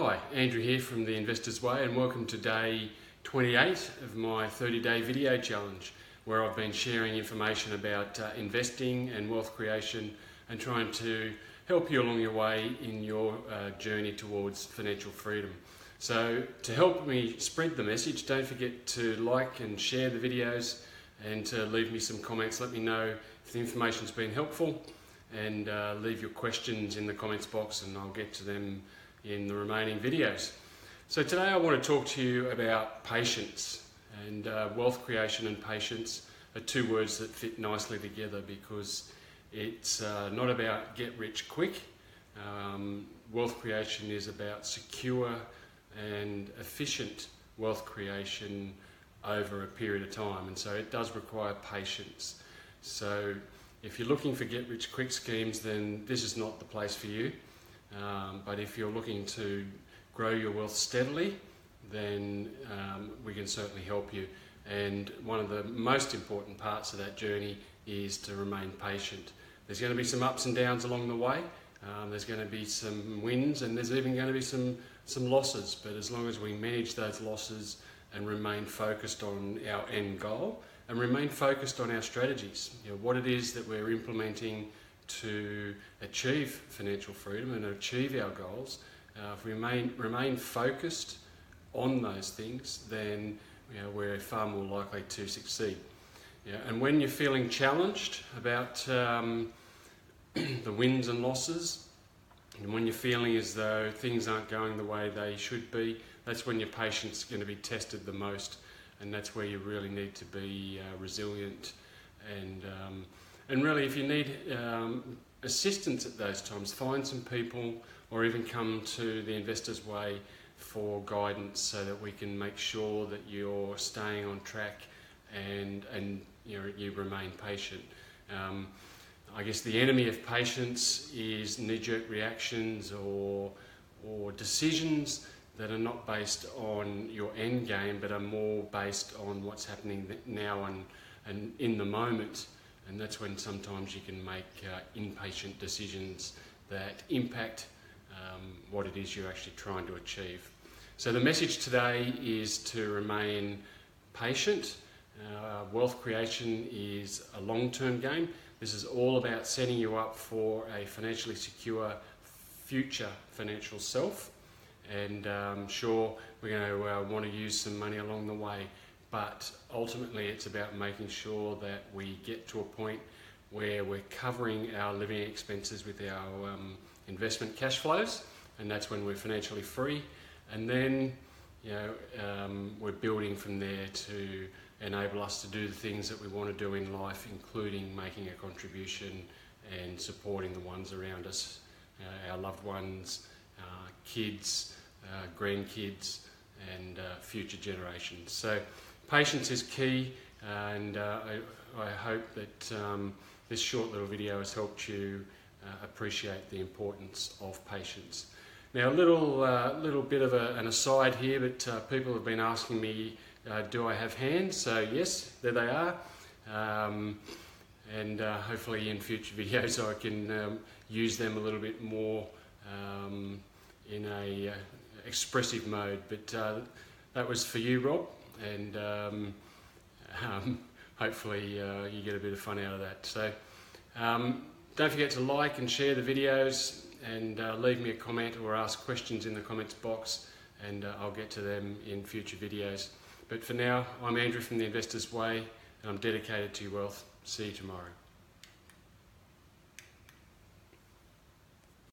Hi, Andrew here from The Investor's Way and welcome to day 28 of my 30 day video challenge where I've been sharing information about uh, investing and wealth creation and trying to help you along your way in your uh, journey towards financial freedom. So to help me spread the message, don't forget to like and share the videos and to leave me some comments. Let me know if the information's been helpful and uh, leave your questions in the comments box and I'll get to them in the remaining videos. So today I want to talk to you about patience and uh, wealth creation and patience are two words that fit nicely together because it's uh, not about get rich quick. Um, wealth creation is about secure and efficient wealth creation over a period of time and so it does require patience. So if you're looking for get rich quick schemes then this is not the place for you. Um, but if you're looking to grow your wealth steadily, then um, we can certainly help you. And one of the most important parts of that journey is to remain patient. There's going to be some ups and downs along the way. Um, there's going to be some wins and there's even going to be some, some losses. But as long as we manage those losses and remain focused on our end goal and remain focused on our strategies, you know, what it is that we're implementing to achieve financial freedom and achieve our goals, uh, if we remain, remain focused on those things, then you know, we're far more likely to succeed. Yeah, and when you're feeling challenged about um, the wins and losses, and when you're feeling as though things aren't going the way they should be, that's when your patience is going to be tested the most, and that's where you really need to be uh, resilient and um, and really, if you need um, assistance at those times, find some people or even come to the Investor's Way for guidance so that we can make sure that you're staying on track and, and you, you remain patient. Um, I guess the enemy of patience is knee-jerk reactions or, or decisions that are not based on your end game but are more based on what's happening now and, and in the moment and that's when sometimes you can make uh, impatient decisions that impact um, what it is you're actually trying to achieve. So the message today is to remain patient. Uh, wealth creation is a long-term game. This is all about setting you up for a financially secure future financial self. And um, sure, we're going to uh, want to use some money along the way but ultimately it's about making sure that we get to a point where we're covering our living expenses with our um, investment cash flows, and that's when we're financially free. And then, you know, um, we're building from there to enable us to do the things that we want to do in life, including making a contribution and supporting the ones around us, uh, our loved ones, uh, kids, uh, grandkids, and uh, future generations. So patience is key, and uh, I, I, hope that um, this short little video has helped you uh, appreciate the importance of patience. Now, a little, uh, little bit of a, an aside here, but uh, people have been asking me, uh, do I have hands? So yes, there they are. Um, and uh, hopefully in future videos I can um, use them a little bit more um, in a expressive mode. But that was for you, Rob and um, um, hopefully uh, you get a bit of fun out of that. So um, don't forget to like and share the videos and uh, leave me a comment or ask questions in the comments box and uh, I'll get to them in future videos. But for now, I'm Andrew from The Investor's Way and I'm dedicated to your wealth. See you tomorrow.